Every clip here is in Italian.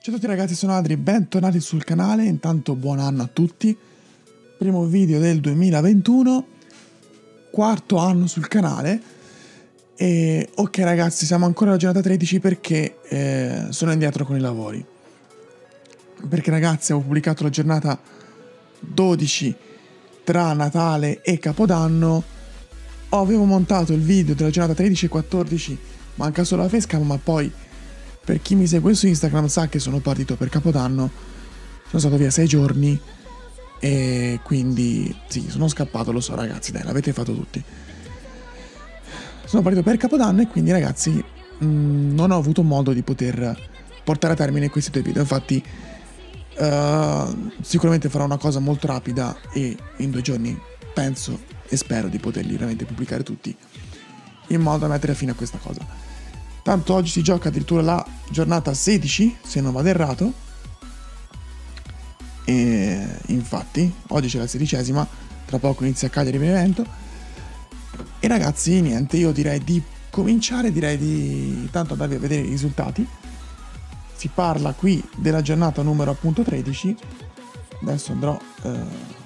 Ciao a tutti ragazzi, sono Adri, bentornati sul canale, intanto buon anno a tutti. Primo video del 2021, quarto anno sul canale. E ok ragazzi, siamo ancora alla giornata 13 perché eh, sono indietro con i lavori. Perché ragazzi, ho pubblicato la giornata 12 tra Natale e Capodanno. Avevo montato il video della giornata 13 e 14, manca solo la facecam, ma poi per chi mi segue su Instagram sa che sono partito per Capodanno, sono stato via sei giorni e quindi sì, sono scappato, lo so ragazzi, dai, l'avete fatto tutti. Sono partito per Capodanno e quindi ragazzi mh, mm, non ho avuto modo di poter portare a termine questi due video, infatti uh, sicuramente farò una cosa molto rapida e in due giorni penso e spero di poterli veramente pubblicare tutti in modo da mettere fine a questa cosa. Tanto oggi si gioca addirittura la giornata 16, se non vado errato. E infatti, oggi c'è la sedicesima, tra poco inizia a Cagliari Benevento. E ragazzi, niente, io direi di cominciare, direi di tanto andarvi a vedere i risultati. Si parla qui della giornata numero appunto 13. Adesso andrò... Eh,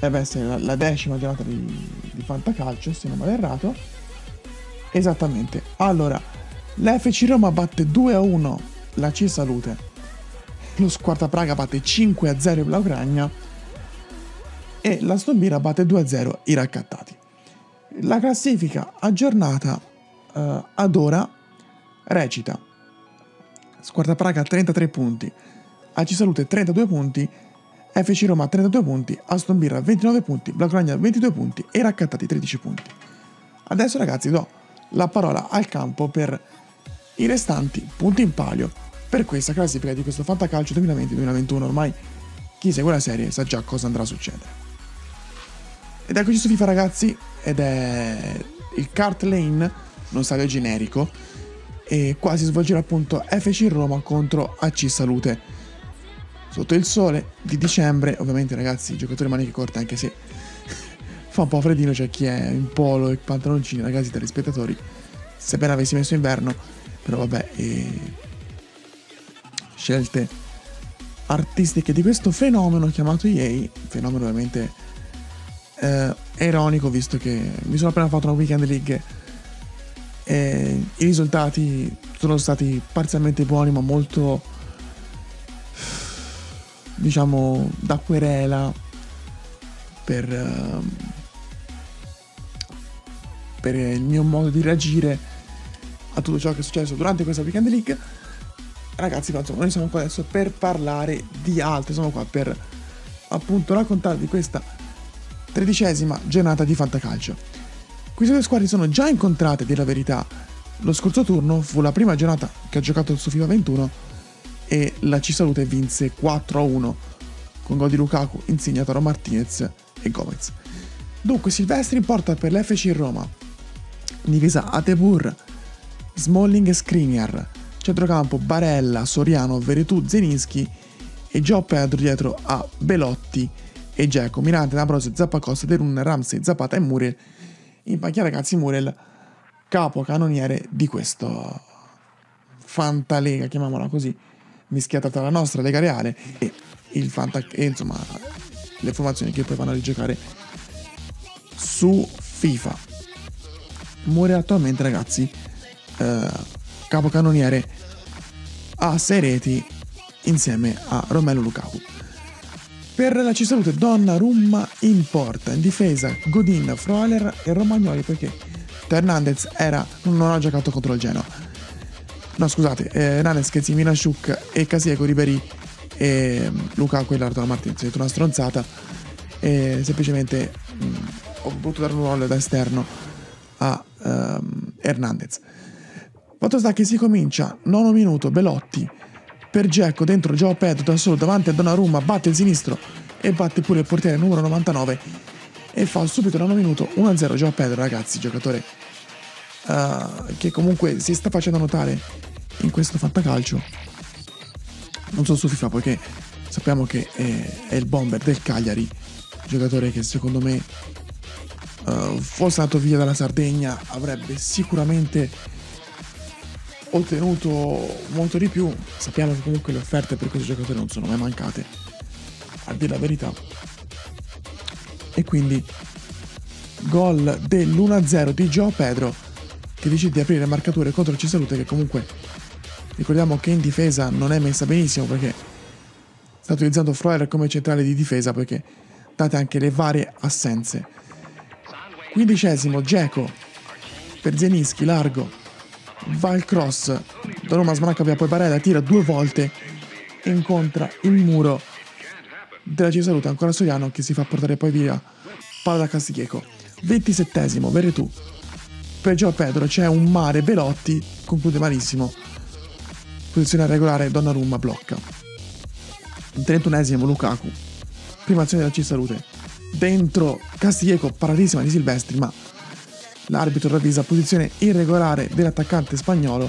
deve essere la, la decima giornata di, di Fantacalcio, se non vado errato. Esattamente. Allora, l'FC Roma batte 2-1 la C Salute. Lo Squarta Praga batte 5-0 il Blaugragna. E la Stombira batte 2-0 i raccattati. La classifica aggiornata uh, ad ora recita Squarta Praga 33 punti, AC Salute 32 punti FC Roma 32 punti, Aston Birra 29 punti, Blaugrana 22 punti e Raccattati 13 punti. Adesso ragazzi do la parola al campo per i restanti punti in palio per questa classifica di questo Fantacalcio 2020-2021. Ormai chi segue la serie sa già cosa andrà a succedere. Ed eccoci su FIFA ragazzi, ed è il Kart Lane, uno stadio generico, e qua si svolgerà appunto FC Roma contro AC Salute sotto il sole di dicembre. Ovviamente, ragazzi, giocatori maniche corte, anche se fa un po' freddino, c'è cioè chi è in polo e pantaloncini, ragazzi, dagli spettatori. Sebbene avessi messo inverno, però vabbè, e... scelte artistiche di questo fenomeno chiamato EA, fenomeno ovviamente eh, ironico visto che mi sono appena fatto una weekend league e i risultati sono stati parzialmente buoni ma molto diciamo, da querela per, uh, per il mio modo di reagire a tutto ciò che è successo durante questa Weekend League. Ragazzi, insomma, noi siamo qua adesso per parlare di altro, siamo qua per appunto raccontarvi questa tredicesima giornata di Fantacalcio. Queste due squadre sono già incontrate, a dire la verità. Lo scorso turno fu la prima giornata che ha giocato su FIFA 21 e la C-Salute vinse 4-1 con gol di Lukaku, Insigne, Toro Martinez e Gomez. Dunque Silvestri in porta per l'FC Roma, divisa Atebur, Smalling e Skriniar, centrocampo Barella, Soriano, Veretù, Zeninski e Gio Pedro dietro a Belotti e Geco, Mirante, D'Ambrosio, Zappacosta, Derun, Ramsey, Zapata e Muriel. In panchina ragazzi Muriel, capo canoniere di questo fantalega, chiamiamola così, mischiata tra la nostra Lega Reale e il Fanta e insomma le formazioni che poi vanno a rigiocare su FIFA. Muore attualmente ragazzi eh, capocannoniere a 6 reti insieme a Romelo Lukaku. Per la C salute Donnarumma in porta, in difesa Godin, Froaler e Romagnoli perché Hernandez era, non ha giocato contro il Genoa no scusate, eh, Nanes, Kezi, Minashuk e Casiego Ribéry e mm, Lukaku e Lardona Martinez, ho una stronzata e semplicemente mh, mm, ho voluto dare un ruolo da esterno a um, Hernandez. Fatto sta che si comincia, nono minuto, Belotti per Gecko dentro Joao Pedro da solo davanti a Donnarumma, batte il sinistro e batte pure il portiere numero 99 e fa subito nono minuto 1-0 Joao Pedro ragazzi, giocatore uh, che comunque si sta facendo notare in questo fantacalcio. Non solo su FIFA, poiché sappiamo che è, è il bomber del Cagliari, giocatore che secondo me uh, fosse andato via dalla Sardegna avrebbe sicuramente ottenuto molto di più. Sappiamo che comunque le offerte per questo giocatore non sono mai mancate, a dire la verità. E quindi gol dell'1-0 di Joe Pedro che decide di aprire marcature contro Cisalute che comunque ricordiamo che in difesa non è messa benissimo perché sta utilizzando Freuler come centrale di difesa perché date anche le varie assenze. Quindicesimo, Geco per Zenischi, largo, va il cross, Donnarumma smanacca via poi Barella, tira due volte e incontra il muro della Cisalute, ancora Soriano che si fa portare poi via palla da Castiglieco. 27esimo, Veretù. Per Gio Pedro c'è un mare, Velotti conclude malissimo. Posizione regolare, Donnarumma blocca. 31esimo, Lukaku. Prima azione della C-Salute. Dentro Castiglieco, paratissima di Silvestri, ma l'arbitro ravvisa posizione irregolare dell'attaccante spagnolo.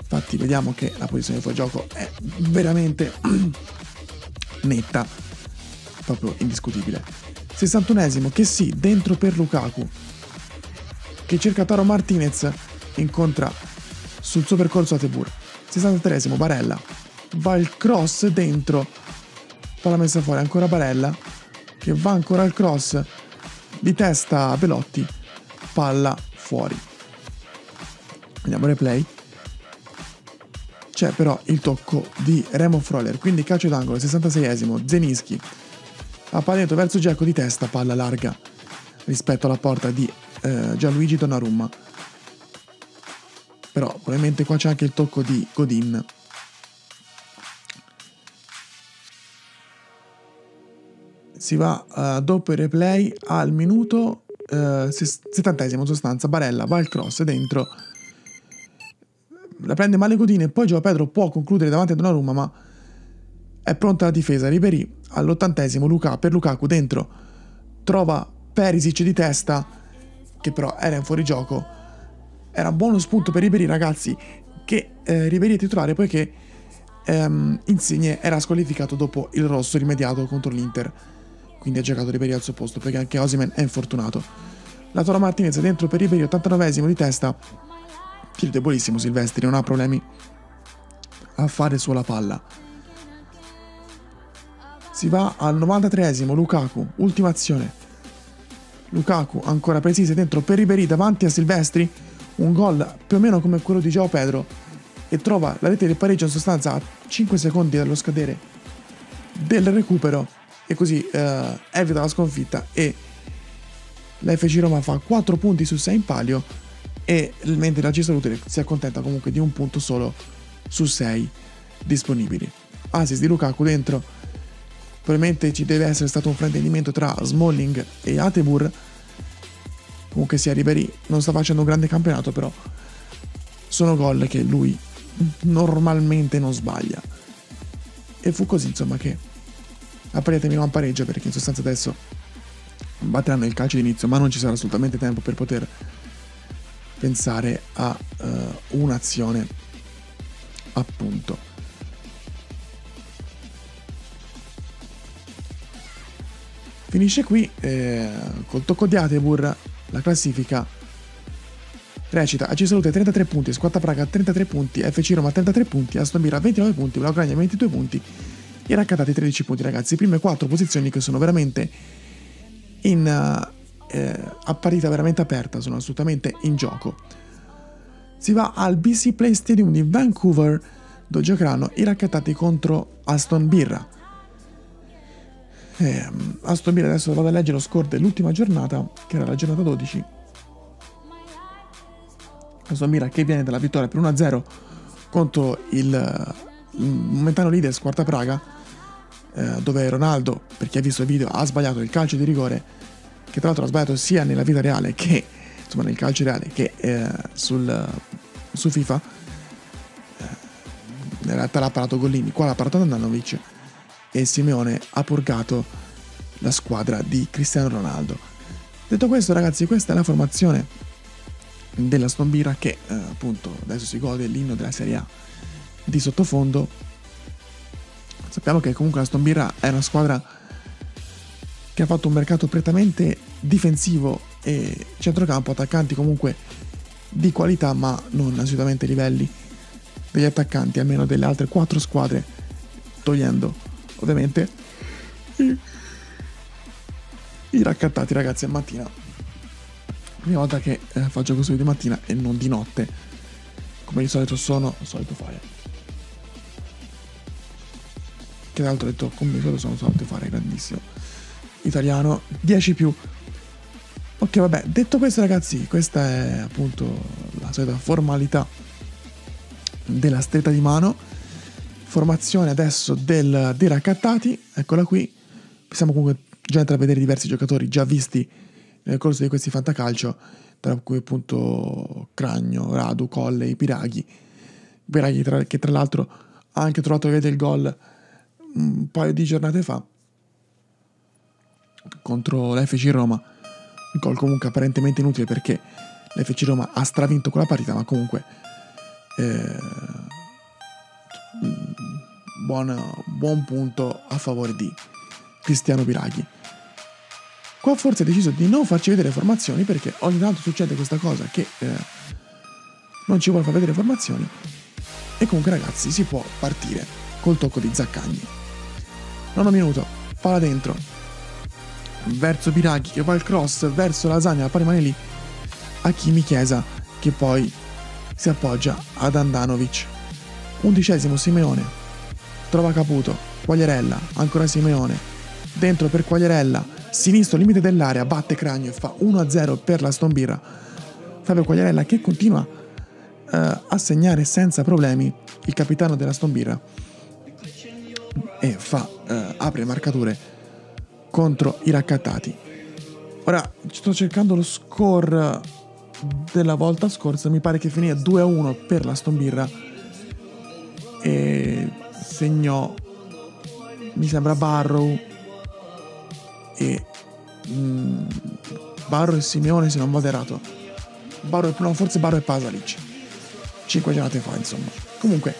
Infatti vediamo che la posizione fuori gioco è veramente netta, proprio indiscutibile. 61esimo, che sì, dentro per Lukaku, che cerca Taro Martinez, incontra sul suo percorso a Tebur. 63esimo, Barella, va il cross dentro, palla messa fuori, ancora Barella, che va ancora al cross di testa a Belotti, palla fuori. Andiamo a replay. C'è però il tocco di Remo Froller, quindi calcio d'angolo, 66esimo, Zenischi, a dentro verso Giacomo di testa, palla larga rispetto alla porta di eh, Gianluigi Donnarumma. Però probabilmente qua c'è anche il tocco di Godin. Si va a uh, doppio replay al minuto uh, settantesimo in sostanza. Barella va al cross dentro. La prende male Godin e poi Gio Pedro può concludere davanti a Donnarumma ma è pronta la difesa. Ribery all'ottantesimo Luca, per Lukaku dentro trova Perisic di testa che però era in fuorigioco era buono spunto per Ribery ragazzi che eh, Ribery è titolare poiché ehm, Insigne era squalificato dopo il rosso rimediato contro l'Inter. Quindi ha giocato Ribery al suo posto perché anche Osimen è infortunato. La Tora Martinez dentro per Ribery 89esimo di testa. Tiro debolissimo Silvestri non ha problemi a fare sulla palla. Si va al 93esimo, Lukaku, ultima azione. Lukaku ancora precise dentro per Ribery davanti a Silvestri, un gol più o meno come quello di Gio Pedro e trova la rete del pareggio in sostanza a 5 secondi dallo scadere del recupero. E così eh, evita la sconfitta e la FC Roma fa 4 punti su 6 in palio e mentre la C si accontenta comunque di un punto solo su 6 disponibili. Assist di Lukaku dentro Probabilmente ci deve essere stato un fraintendimento tra Smalling e Atebur. Comunque sia Ribery non sta facendo un grande campionato, però sono gol che lui normalmente non sbaglia. E fu così, insomma, che a Paria terminò un pareggio perché in sostanza adesso batteranno il calcio d'inizio, ma non ci sarà assolutamente tempo per poter pensare a uh, un'azione appunto. Finisce qui eh, col tocco di Atebur la classifica recita AC Salute 33 punti, Squatta Praga 33 punti, FC Roma 33 punti, Aston Villa 29 punti, Blaugrana 22 punti e Raccattati 13 punti ragazzi. Prime 4 posizioni che sono veramente in eh, a partita veramente aperta, sono assolutamente in gioco. Si va al BC Play Stadium di Vancouver dove giocheranno i raccattati contro Aston Birra. Eh, Aston Villa adesso vado a leggere lo score dell'ultima giornata, che era la giornata 12. Aston Villa che viene dalla vittoria per 1-0 contro il, il momentaneo leader Squarta Praga, eh, dove Ronaldo, per chi ha visto il video, ha sbagliato il calcio di rigore, che tra l'altro ha sbagliato sia nella vita reale che insomma nel calcio reale che eh, sul, su FIFA. Eh, in realtà l'ha parato Gollini, qua l'ha parato Andanovic e Simeone ha purgato la squadra di Cristiano Ronaldo. Detto questo, ragazzi, questa è la formazione della Stombira che eh, appunto adesso si gode l'inno della Serie A di sottofondo. Sappiamo che comunque la Stombira è una squadra che ha fatto un mercato prettamente difensivo e centrocampo, attaccanti comunque di qualità, ma non assolutamente livelli degli attaccanti, almeno delle altre quattro squadre, togliendo ovviamente i, i raccattati ragazzi a mattina. Prima volta che eh, faccio questo video di mattina e non di notte, come di solito sono, solito fare. Che tra l'altro ho detto come di solito sono solito fare, grandissimo. Italiano 10 più. Ok, vabbè, detto questo ragazzi, questa è appunto la solita formalità della stretta di mano. Formazione adesso del, dei raccattati, eccola qui. Possiamo comunque già intravedere diversi giocatori già visti nel corso di questi fantacalcio, tra cui appunto Cragno, Radu, Colle, Piraghi. Piraghi tra, che tra l'altro ha anche trovato, vedete, il gol un paio di giornate fa contro l'FC Roma. Un gol comunque apparentemente inutile perché l'FC Roma ha stravinto quella partita, ma comunque eh, buon, buon punto a favore di Cristiano Piraghi. Qua forse ha deciso di non farci vedere formazioni perché ogni tanto succede questa cosa che eh, non ci vuole far vedere formazioni. E comunque ragazzi si può partire col tocco di Zaccagni. Nono minuto, palla dentro, verso Piraghi che fa il cross verso Lasagna, la pari rimane lì, Hakimi Chiesa che poi si appoggia ad Andanovic. Undicesimo Simeone. Trova Caputo. Quagliarella. Ancora Simeone. Dentro per Quagliarella. Sinistro limite dell'area. Batte Cragno e fa 1-0 per la Stombirra. Fabio Quagliarella che continua uh, a segnare senza problemi il capitano della Stombirra. E fa, uh, apre marcature contro i raccattati. Ora sto cercando lo score della volta scorsa mi pare che finì a 2 a 1 per la Stombirra e segnò mi sembra Barrow e mm, Barrow e Simeone se non vado errato Barrow, no, forse Barrow e Pasalic. 5 giornate fa insomma. Comunque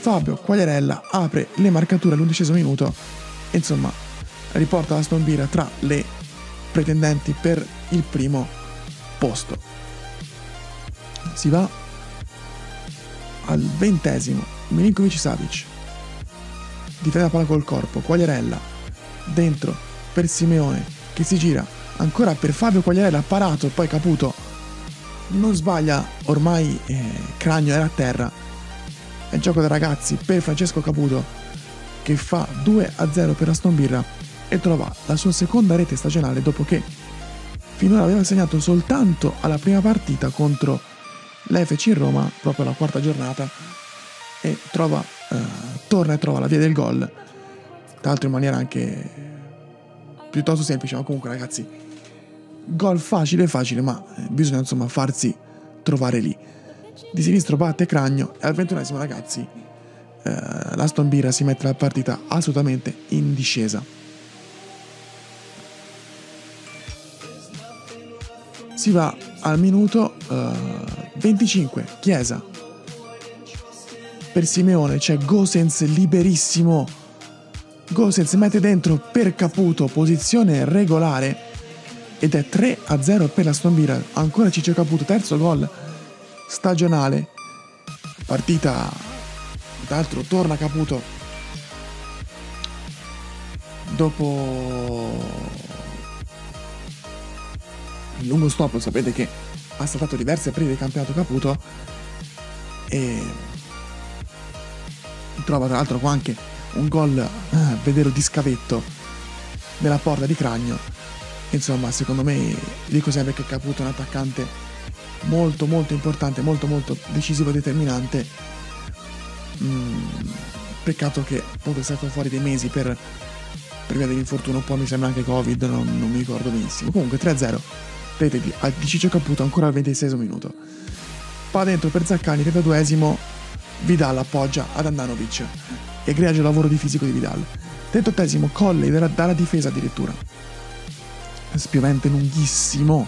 Fabio Quagliarella apre le marcature all'undicesimo minuto. E insomma riporta la Stombirra tra le pretendenti per il primo posto. Si va al ventesimo, Milinkovic Savic. Difende la palla col corpo, Quagliarella, dentro per Simeone che si gira, ancora per Fabio Quagliarella, parato, poi Caputo. Non sbaglia, ormai eh, Cragno era a terra. È gioco da ragazzi per Francesco Caputo che fa 2 a 0 per Aston Birra e trova la sua seconda rete stagionale dopo che finora aveva segnato soltanto alla prima partita contro l'FC Roma proprio alla quarta giornata e trova, eh, torna e trova la via del gol, tra l'altro in maniera anche piuttosto semplice, ma comunque ragazzi, gol facile facile, ma eh, bisogna insomma farsi trovare lì. Di sinistro batte Cragno e al ventunesimo ragazzi eh, l'Aston Bira si mette la partita assolutamente in discesa. Si va al minuto uh, 25, Chiesa. Per Simeone c'è Gosens liberissimo. Gosens mette dentro per Caputo, posizione regolare. Ed è 3 a 0 per la Stombira. Ancora Ciccio Caputo, terzo gol stagionale. Partita, tra l'altro torna Caputo. Dopo il lungo stop, sapete che ha saltato diverse prime del campionato Caputo e trova tra l'altro anche un gol eh, vedero di scavetto nella porta di Cragno. Insomma secondo me dico sempre che Caputo è un attaccante molto molto importante molto molto decisivo e determinante. Mm, peccato che appunto è stato fuori dei mesi per, per via dell'infortunio. Poi mi sembra anche covid non, non mi ricordo benissimo. Comunque 3-0 rete di, di Ciccio Caputo ancora al 26 minuto. Pa dentro per Zaccani, 32esimo, Vidal appoggia ad Andanovic. Egregio lavoro di fisico di Vidal. 38esimo, Colley dalla, dalla difesa addirittura. Spiovente lunghissimo.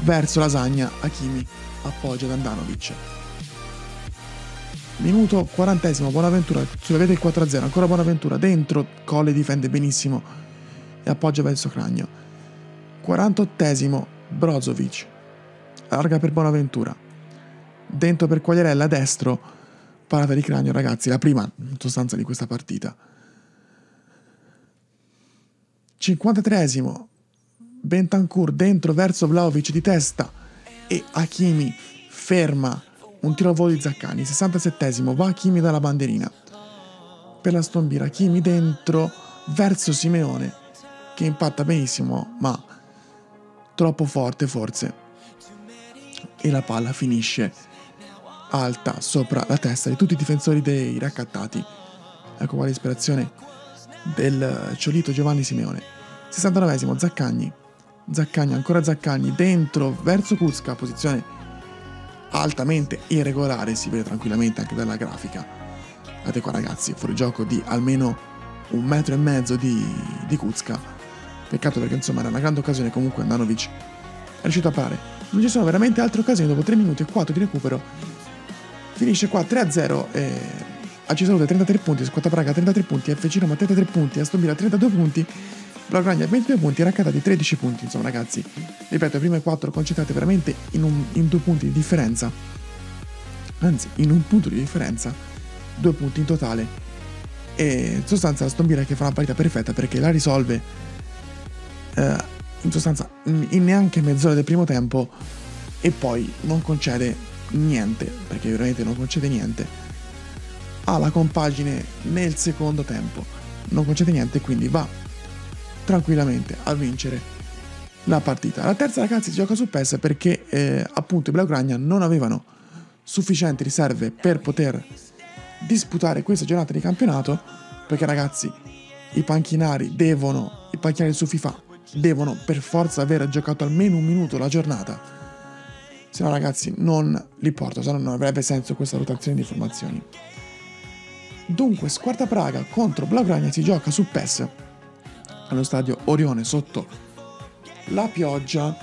Verso Lasagna, Hakimi appoggia ad Andanovic. Minuto 40esimo, Buonaventura, sulla vede il 4-0, ancora Buonaventura, dentro, Colle difende benissimo e appoggia verso Cragno. 48esimo Brozovic larga per Bonaventura. Dentro per Quagliarella, destro, parata di cranio, ragazzi, la prima in sostanza di questa partita. 53esimo, Bentancur dentro verso Vlaovic di testa e Hakimi ferma un tiro a volo di Zaccani. 67esimo, va Hakimi dalla bandierina. Per la stombira, Hakimi dentro verso Simeone che impatta benissimo ma troppo forte forse. E la palla finisce alta sopra la testa di tutti i difensori dei raccattati. Ecco qua l'ispirazione del ciolito Giovanni Simeone. 69esimo Zaccagni. Zaccagni, ancora Zaccagni, dentro verso Kuzka, posizione altamente irregolare, si vede tranquillamente anche dalla grafica. Guardate qua ragazzi, fuori gioco di almeno un metro e mezzo di, di Kuzka. Peccato perché insomma era una grande occasione comunque Andanovic è riuscito a parare. Non ci sono veramente altre occasioni dopo 3 minuti e 4 di recupero. Finisce qua 3-0 e a Cisalute 33 punti, Squadra Praga 33 punti, FC Roma 33 punti, Aston Villa 32 punti, Blaugrana 22 punti, Raccattati 13 punti, insomma ragazzi, ripeto, i primi 4 concentrate veramente in, un, in due punti di differenza, anzi in un punto di differenza, due punti in totale, e in sostanza Aston Villa che fa una partita perfetta perché la risolve eh, in sostanza in neanche mezz'ora del primo tempo e poi non concede niente, perché veramente non concede niente ha la compagine nel secondo tempo. Non concede niente, quindi va tranquillamente a vincere la partita. La terza ragazzi si gioca su PES perché eh, appunto i Blaugrana non avevano sufficienti riserve per poter disputare questa giornata di campionato perché ragazzi i panchinari devono, i panchinari su FIFA devono per forza aver giocato almeno un minuto la giornata se no ragazzi non li porto, se no non avrebbe senso questa rotazione di formazioni. Dunque, Squarta Praga contro Blaugrana si gioca su PES allo stadio Orione sotto la pioggia.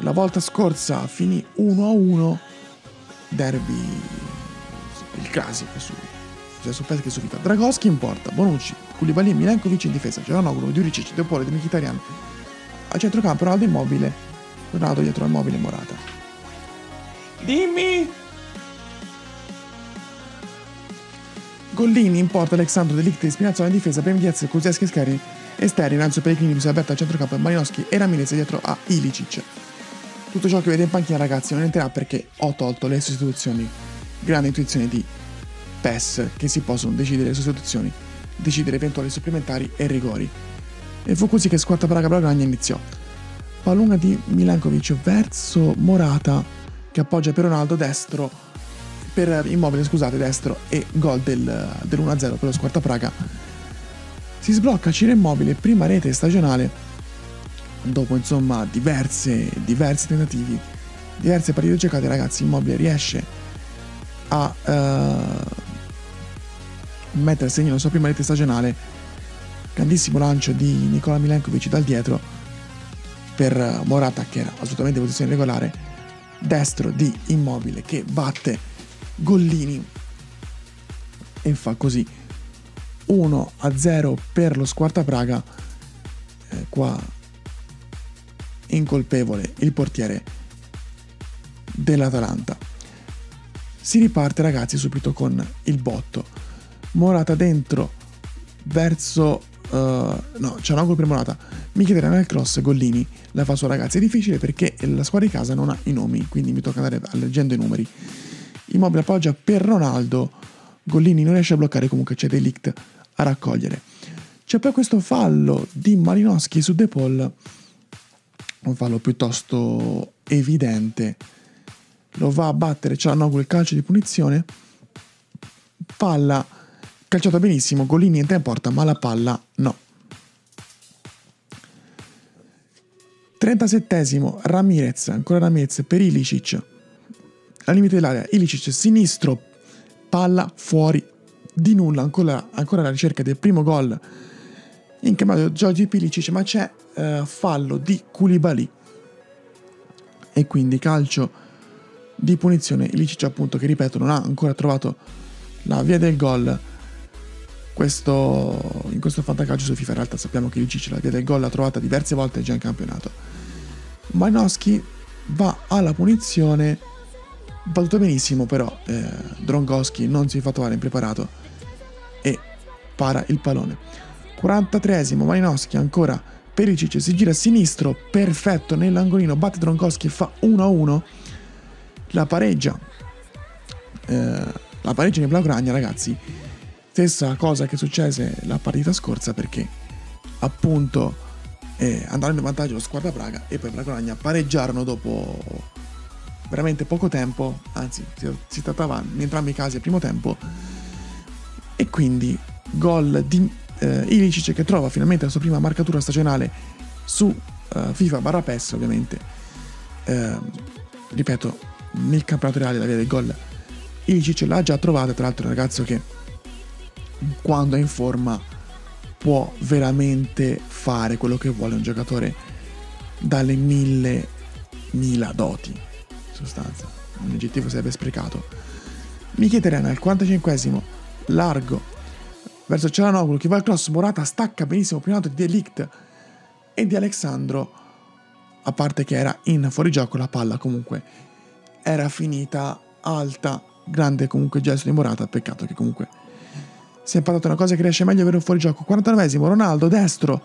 La volta scorsa finì 1-1, derby il classico su, sia su PES che su FIFA. Dragoschi in porta, Bonucci, Koulibaly, Milenkovic in difesa, Giovanoglu, Diuricic, De Pole, Mkhitaryan. A centrocampo Ronaldo immobile, Ronaldo dietro al mobile Morata. Dimmi! Gollini in porta Alexandro Delict di Spinazzola in difesa Ben Diaz, Kuzeski Skari esterni Ranzo Pellegrini Luis Alberto al centrocampo Malinowski e Ramirez dietro a Ilicic tutto ciò che vedete in panchina ragazzi non entrerà perché ho tolto le sostituzioni grande intuizione di PES che si possono decidere le sostituzioni decidere eventuali supplementari e rigori e fu così che Squarta Praga Blagagna iniziò pallunga di Milankovic verso Morata che appoggia per Ronaldo destro per Immobile, scusate, destro e gol del, dell'1-0 per lo Squarta Praga. Si sblocca Ciro Immobile, prima rete stagionale, dopo insomma diverse, diversi tentativi, diverse partite giocate, ragazzi, Immobile riesce a uh, mettere a segno la sua prima rete stagionale, grandissimo lancio di Nicola Milenkovic dal dietro per Morata che era assolutamente in posizione regolare, destro di Immobile che batte Gollini e fa così 1 a 0 per lo Squarta Praga. Eh, qua incolpevole il portiere dell'Atalanta. Si riparte ragazzi subito con il botto. Morata dentro verso uh, no c'è un angolo per Morata Mkhitaryan nel cross Gollini la fa sua ragazzi è difficile perché la squadra di casa non ha i nomi quindi mi tocca andare leggendo i numeri Immobile appoggia per Ronaldo, Gollini non riesce a bloccare, comunque c'è Delict a raccogliere. C'è poi questo fallo di Malinowski su De Paul, un fallo piuttosto evidente. Lo va a battere Cialanoglu il calcio di punizione. Palla calciata benissimo, Gollini entra in porta, ma la palla no. 37esimo, Ramirez, ancora Ramirez per Ilicic. Al limite dell'area, Ilicic sinistro, palla fuori di nulla, ancora, ancora la ricerca del primo gol. In chiamato Giorgi Pilicic, ma c'è uh, fallo di Koulibaly. E quindi calcio di punizione. Ilicic appunto che ripeto non ha ancora trovato la via del gol questo, in questo fantacalcio su FIFA in realtà sappiamo che Ilicic la via del gol l'ha trovata diverse volte già in campionato Malinowski va alla punizione, va tutto benissimo, però eh, Drongoschi non si fa trovare impreparato e para il pallone. 43esimo, Malinowski ancora Pericic si gira a sinistro, perfetto nell'angolino, batte Drongoschi e fa 1-1. La pareggia. Eh, la pareggia di Blaugragna, ragazzi. Stessa cosa che successe la partita scorsa perché appunto eh, andarono in vantaggio lo squadra Praga e poi Blaugragna pareggiarono dopo veramente poco tempo, anzi si, trattava in entrambi i casi al primo tempo e quindi gol di eh, Ilicic che trova finalmente la sua prima marcatura stagionale su eh, FIFA barra PES ovviamente. Eh, ripeto nel campionato reale la via del gol Ilicic l'ha già trovata tra l'altro un ragazzo che quando è in forma può veramente fare quello che vuole un giocatore dalle mille mila doti in sostanza. Un aggettivo sarebbe sprecato. Mkhitaryan al 45esimo largo verso Cialanoglu che va al cross, Morata stacca benissimo prima di Delict e di Alexandro, a parte che era in fuorigioco la palla comunque era finita alta, grande comunque gesto di Morata, peccato che comunque si è imparato una cosa che riesce meglio avere un fuorigioco. 49esimo, Ronaldo, destro,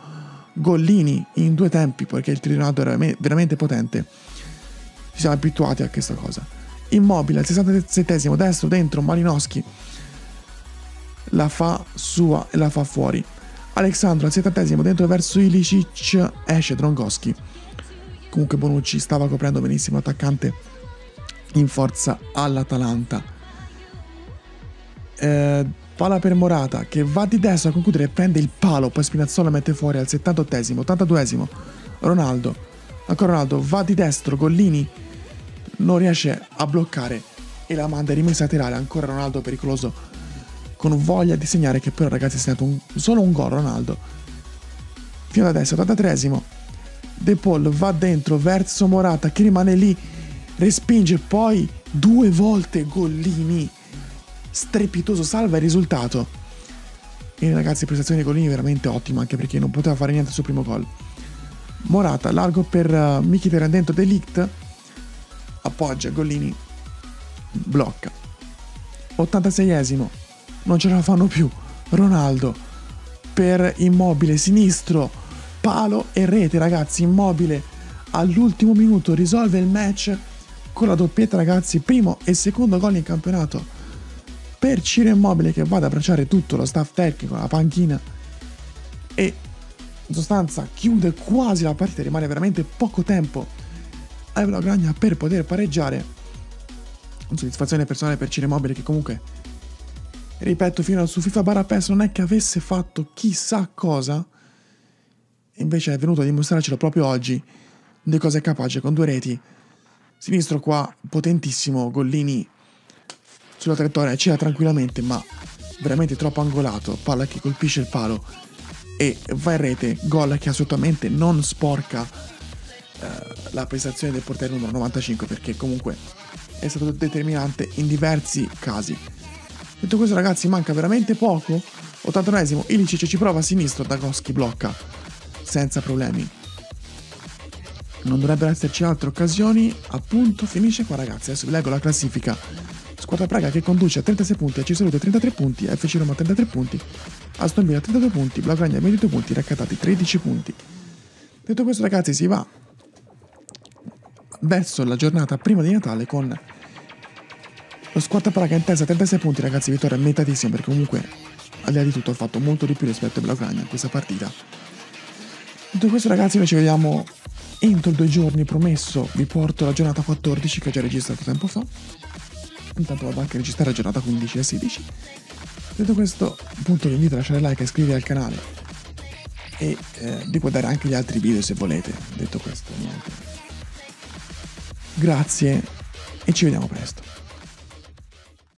Gollini in due tempi, perché il Ronaldo era veramente potente. Ci siamo abituati a questa cosa. Immobile al 67esimo, destro, dentro, Malinowski la fa sua e la fa fuori. Alexandro al settantesimo dentro verso Ilicic esce Drongoschi. Comunque Bonucci stava coprendo benissimo l'attaccante in forza all'Atalanta. Eh, palla per Morata che va di destra a concludere e prende il palo, poi Spinazzola mette fuori al 78esimo, 82esimo. Ronaldo, ancora Ronaldo, va di destro, Gollini non riesce a bloccare e la manda rimessa laterale, ancora Ronaldo pericoloso con voglia di segnare che però ragazzi è segnato un, solo un gol Ronaldo. Fino ad adesso, 83esimo. De Paul va dentro verso Morata che rimane lì, respinge poi due volte Gollini. Strepitoso, salva il risultato. E ragazzi, prestazione di Gollini veramente ottima anche perché non poteva fare niente sul primo gol. Morata, largo per uh, Mkhitaryan dentro Delict. Appoggia Gollini. Blocca. 86esimo non ce la fanno più. Ronaldo per immobile sinistro, palo e rete, ragazzi. Immobile all'ultimo minuto risolve il match con la doppietta, ragazzi. Primo e secondo gol in campionato per Ciro Immobile che va ad abbracciare tutto lo staff tecnico, la panchina e in sostanza chiude quasi la partita. Rimane veramente poco tempo a Evelo Gragna per poter pareggiare. Una soddisfazione personale per Ciro Immobile che comunque ripeto, fino su FIFA barra PES non è che avesse fatto chissà cosa, invece è venuto a dimostrarcelo proprio oggi di cosa è capace con due reti. Sinistro qua, potentissimo, Gollini sulla traiettoria, c'era tranquillamente, ma veramente troppo angolato, palla che colpisce il palo e va in rete, gol che assolutamente non sporca eh, la prestazione del portiere numero 95 perché comunque è stato determinante in diversi casi. Detto questo ragazzi manca veramente poco. 89esimo, Ilicic ci prova a sinistra, Dagoski blocca senza problemi. Non dovrebbero esserci altre occasioni, appunto finisce qua ragazzi, adesso vi leggo la classifica. Squadra Praga che conduce a 36 punti, AC Salute a 33 punti, FC Roma a 33 punti, Aston Villa a 32 punti, Blaugrana a 22 punti, raccattati 13 punti. Detto questo ragazzi si va verso la giornata prima di Natale con lo squad Praga in testa 36 punti, ragazzi, vittoria meritatissima perché comunque al di là di tutto ha fatto molto di più rispetto a Blaugrana in questa partita. Detto questo ragazzi noi ci vediamo entro due giorni promesso, vi porto la giornata 14 che ho già registrato tempo fa. Intanto vado anche a registrare giornata 15 e 16. Detto questo, appunto vi invito a lasciare like e iscrivervi al canale e eh, di guardare anche gli altri video se volete. Detto questo, niente. Grazie e ci vediamo presto.